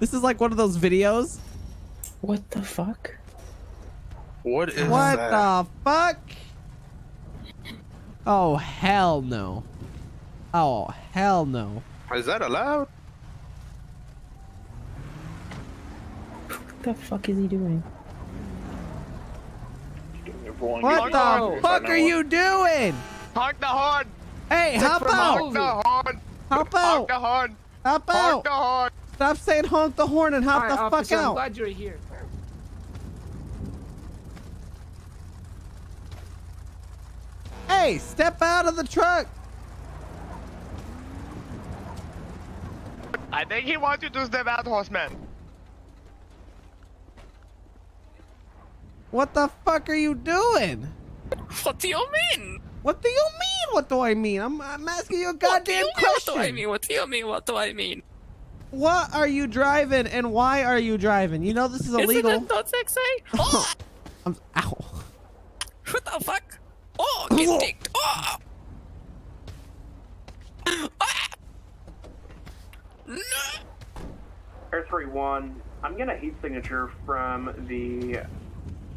This is like one of those videos. What the fuck? What is What that? the fuck? Oh hell no. Oh hell no. Is that allowed? What the fuck is he doing? What the fuck are you doing? Honk the horn! Hey, hop Honk the out! horn! Hop Honk out! the horn! Hop Honk the out! horn! Stop saying honk the horn and hop Hi, the fuck officer, I'm out. glad you're here. Hey, step out of the truck. I think he wants you to step out, horseman. What the fuck are you doing? What do you mean? What do you mean? What do I mean? I'm, I'm asking you a What do goddamn mean? question. What do I mean? What do you mean? What do I mean? What are you driving and why are you driving? You know this is illegal. Isn't it not sexy? Oh, I'm, ow. what the fuck? Oh, get dicked. Oh. Ah. No. Air 31, I'm gonna heat signature from the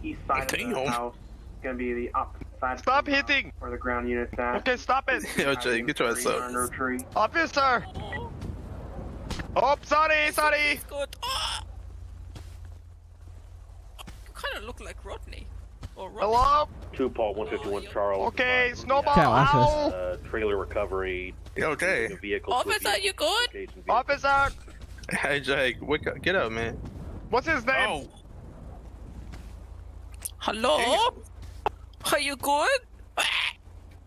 east side of the Damn. house. It's gonna be the opposite side. Stop hitting! Where the ground unit's at. Okay, stop it! Yo, Jay, get your ass up. Under a tree. Officer! Oh, sorry, sorry! Good. Oh. You kind of look like Rodney. Or Rodney. Hello? Two Paul 151 Charles. Okay, snowball, Okay, ow! Uh, trailer recovery. You okay? Vehicle Officer, you good? Officer! Hey, Jake, wake up. Get up, man. What's his name? Oh, Hello? Are you good?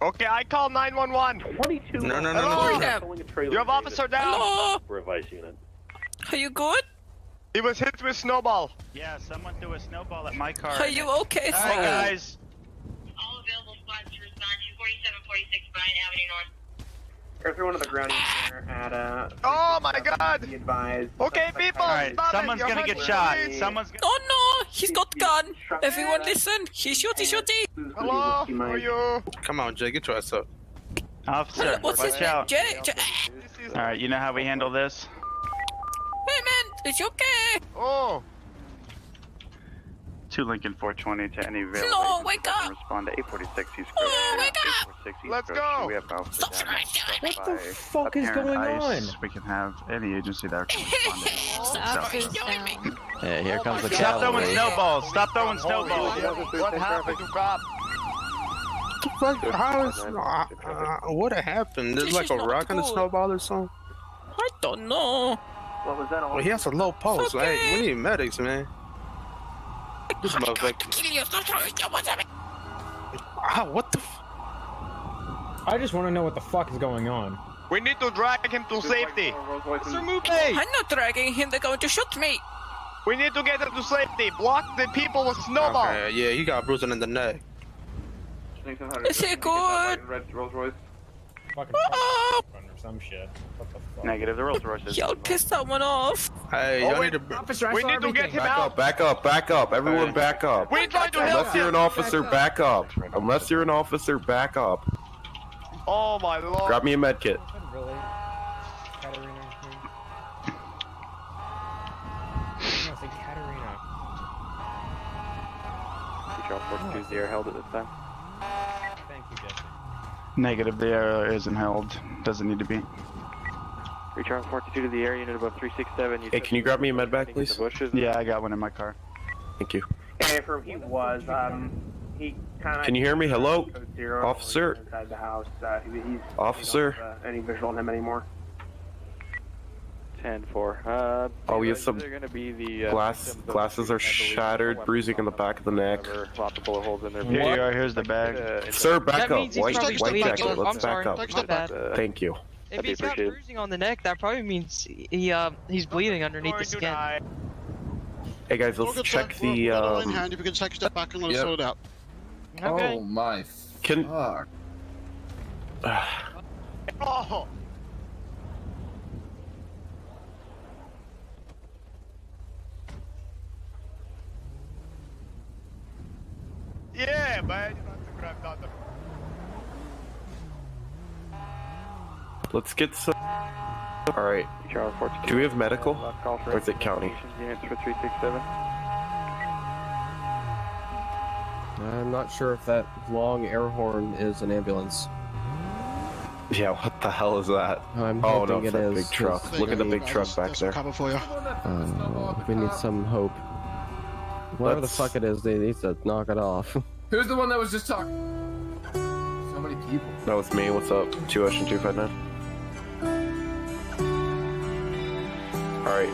Okay, I call 911. 22. No, no, no, no, no, no. Calling a trailer You have officer down. Hello? For a vice unit. Are you good? He was hit with a snowball. Yeah, someone threw a snowball at my car. Are you okay, Hi sir? guys. All available spots to respond to 4746 Bryant Avenue North. Air 31 of the ground unit at uh. Oh my god! Be advised. Okay, people, Alright, stop it! someone's gonna get shot. me. Someone's gonna. Oh no, he's got gun. Everyone listen, he's shooty shooty. Hello? Who are you? come on, Jay, get your ass up. Officer, What's his watch name? out. Jay, Jay. Alright, you know how we handle this? Hey man, is you Oh! To Lincoln 420 to any available. No, wake up. Respond to 846 East Oh, Coast. wake up. Let's Coast. go. We have officers Stop down trying to by What the fuck is apparent going ice. on? We can have any agency that can respond to Stop any yelling me. Yeah, here comes the Stop throwing snowballs! Stop throwing snowballs! what happened to cop? What the? How is, uh, uh, what happened? There's like a not rock in the snowball or something? I don't know. What was that all? Well, he has a low pulse. Okay. Hey, we need medics, man. This I'm motherfucker. you. Stop throwing your what's happening? Ah, what the? F- I just want to know what the fuck is going on. We need to drag him to safety. Sir, move me! I'm not dragging him. They're going to shoot me. We need to get him to safety. Block the people with snowball. okay, yeah, he got bruising in the neck. Is he good? Fucking Oh, or some shit. What the fuck? Negative, the Rolls Royce is. y'all pissed someone off. Hey, Oh, y'all need to. Officer, I We saw need to get everything. him out. back up, back up. Everyone back up. We trying to help Unless you're an officer, back up. Unless you're an officer, back up. Oh my lord. Grab me a med kit. Really? Katarina? No, it's like Katarina. Charles 42 the air held at this time. Thank you, Jesse. Negative, the air isn't held. Doesn't need to be. Return 42 to the air, unit above 367. Hey, can you grab me a med bag, please? Yeah, I got one in my car. Thank you. And from he was, um, he kind of. Can you hear me? Hello? Officer? Inside the house. Uh, he, he's. Officer? We don't have, uh, any visual on him anymore. 10 4. Uh, Oh, we have some they're gonna be the, uh, glass victims of glasses are shattered, bruising in the back of the neck. However, Lots of bullet holes in their Here you are, here's the bag. Uh, Sir, back That up. means he's White, probably white bleeding. jacket. I'm Let's sorry. back up. Bad. uh, Thank you. If That'd he's got bruising on the neck, that probably means he uh he's bleeding underneath the skin. Hey guys, let's check the um. If we can take a step back and let Yep. us sort it out. Okay. my. Can. Oh. Yeah, man. You don't have to grab that. Let's get some. All right. Charles 42. Do we have medical? Last Or is it county? Units for 367. I'm not sure if that long air horn is an ambulance. Yeah, what the hell is that? I'm oh no, hoping it's it that is, big truck. Look at the big truck back there. Uh, we need some hope. Whatever the fuck it is, they need to knock it off. Who's the one that was just talking? So many people. That was me. What's up? Two Ocean 259. Alright.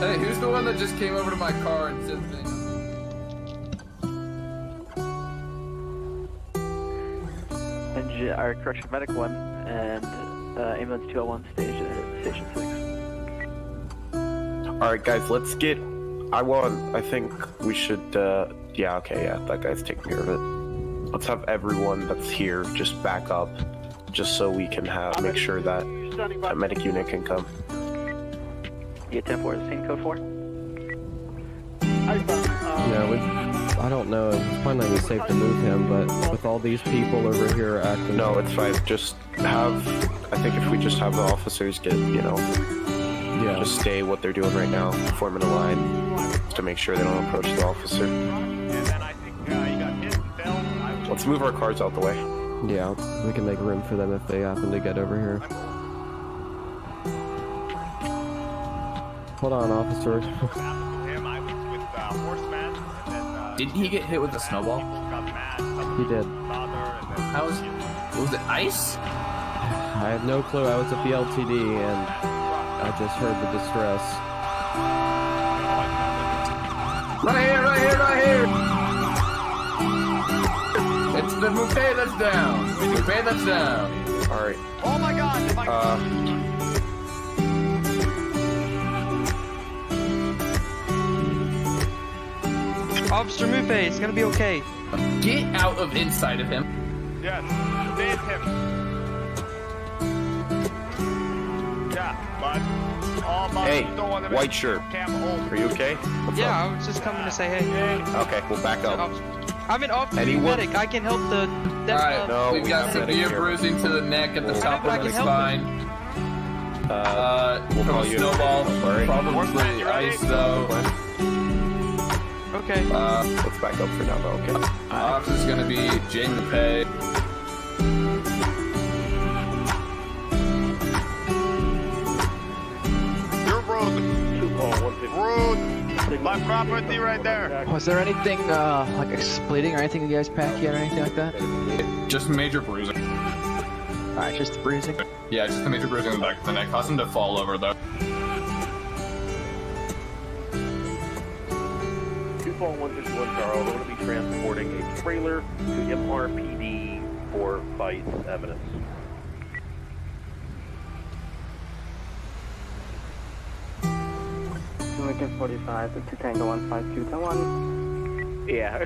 Hey, who's the one that just came over to my car and said things? Our correction medic one and uh, ambulance 201 stage, uh, station 6. Alright, guys, let's get. I want. I think we should. Uh, yeah, okay, yeah, that guy's taking care of it. Let's have everyone that's here just back up, just so we can have make sure that that medic unit can come. Get 10 4 the same code 4. Yeah, we, I don't know. It's probably not safe to move him, but with all these people over here acting. No, it's fine. Just have. I think if we just have the officers get, you know, yeah. just stay what they're doing right now, forming a line to make sure they don't approach the officer. Let's move our cars out the way. Yeah, we can make room for them if they happen to get over here. Hold on, officer. Didn't he get hit with a snowball? he did. How was was it ice? I have no clue. I was at the LTD and I just heard the distress. Right here, right here, right here! It's the Moupe that's down. Moupe that's down. All right. Oh my god! My Uh, Officer Mufe, it's gonna be okay. Get out of inside of him. Yes, save him. Yeah, but all my hey, don't want to white shirt. Are you okay? What's yeah, up? I was just coming to say hey. Okay, we'll back up. I'm an officer Anyone? medic. I can help the. That's Alright, No, we've we got have severe bruising to the neck at the We'll- top of the can spine. Uh, Uh, we'll from call a you. snowball. Probably you ready? ice though. okay. Uh, Let's back up for now, though. Okay. is gonna be Jamie Pay. Rude. My property right there. Was there anything uh, like exploding or anything you guys pack yet or anything like that? Just major bruising. Alright, just bruising. Yeah, just the major bruising in the back of the neck. Caused him to fall over though. Two four one six one Charles. I'm going to be transporting a trailer to MRPD for fight evidence. Lincoln 45 to Tango 152 1. Yeah.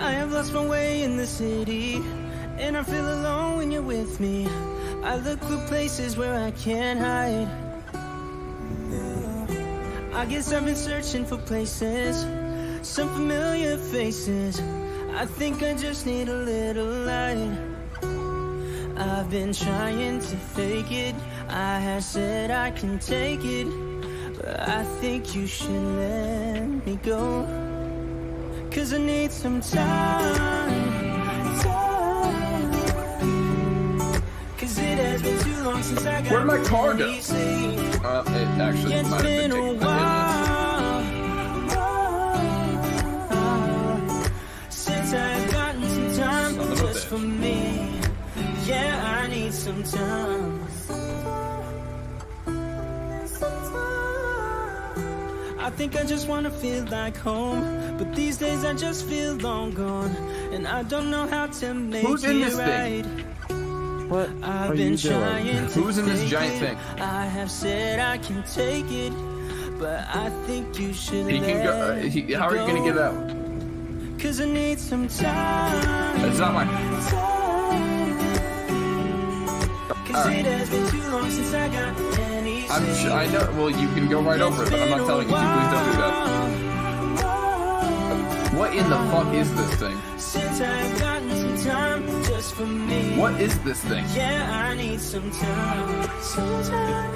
I have lost my way in the city, and I feel alone when you're with me. I look for places where I can't hide. I guess I've been searching for places, some familiar faces. I think I just need a little light. I've been trying to fake it. I have said I can take it, but I think you should let me go. Cause I need some time. Where'd my car go? Uh, it actually It's might have been taken. since I've gotten some time Son just for me. Yeah, I need some time. I think I just wanna feel like home, but these days I just feel long gone, and I don't know how to make Who's it in this right. thing? What I've are been you doing? to Who's in this giant thing? I have said I can take it, but I think you should He can go. Uh, he, how are you gonna get out? Cause I need some time. It's not my. Cause it has been too long since I got any I'm sure, I know. Well, you can go right over it, but I'm not telling you. Please don't do that. What in the fuck is this thing? Since I've gotten some time just for me. What is this thing? Yeah, I need some time. Some time.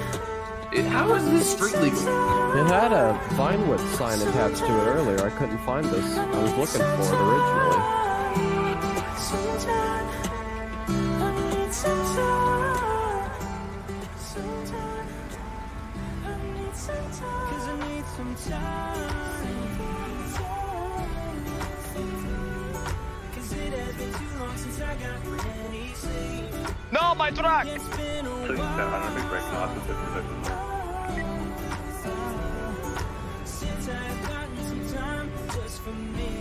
It, how is this street legal? It had a Vinewood sign attached to it earlier. I couldn't find this. I was looking for it originally. Some time. I need some time. Some time. I need some time. Cause I need some time. No, my truck! It's been a Please stand on a big break off the 50 Since I've some time just for me.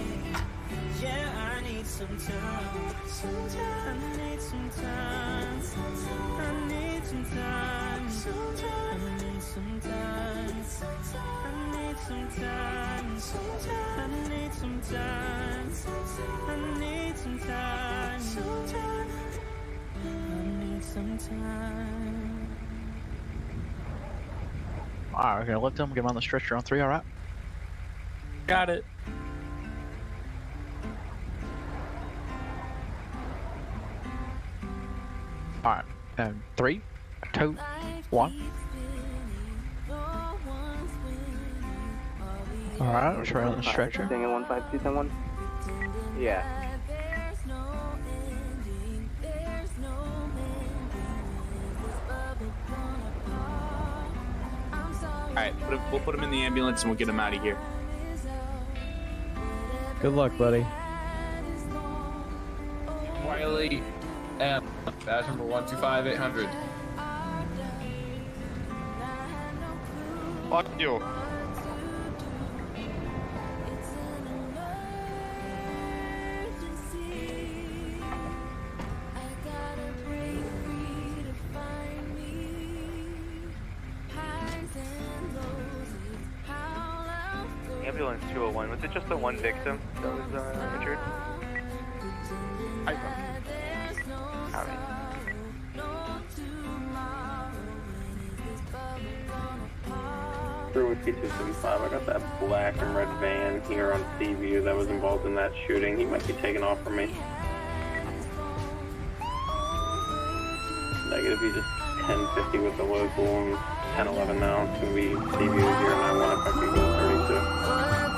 Yeah, I need some time. Some time. I need some time. I need some time. I need some time. I need some time. I need some time. I need some time. I need some time. Alright, we're gonna lift him, get him on the stretcher on three, alright? Got it. Alright, and three, two, one. Alright, let's try on the stretcher. Staying at 15271? Yeah. Alright, put him, we'll put him in the ambulance and we'll get him out of here. Good luck, buddy. Wiley M. Badge number 125800. Fuck you. One victim that was uh, injured? Howdy. Through Whiskey 275, I got that black and red van here on Seaview that was involved in that shooting. He might be taken off from me. Negative, he's just 1050 with the local and 1011 now. It's going to be Seaview 091 if I can go 32.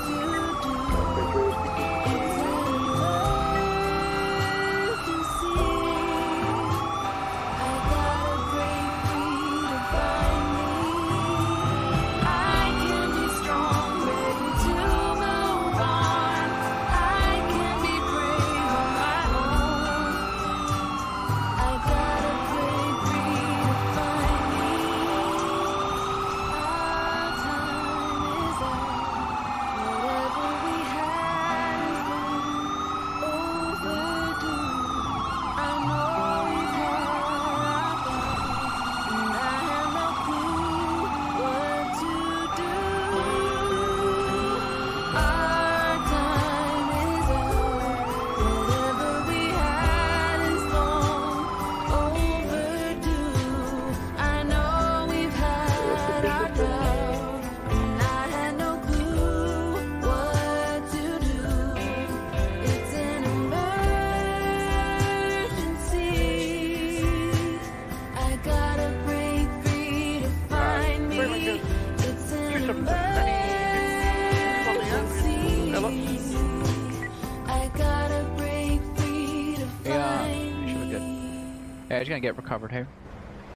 Gonna get recovered here.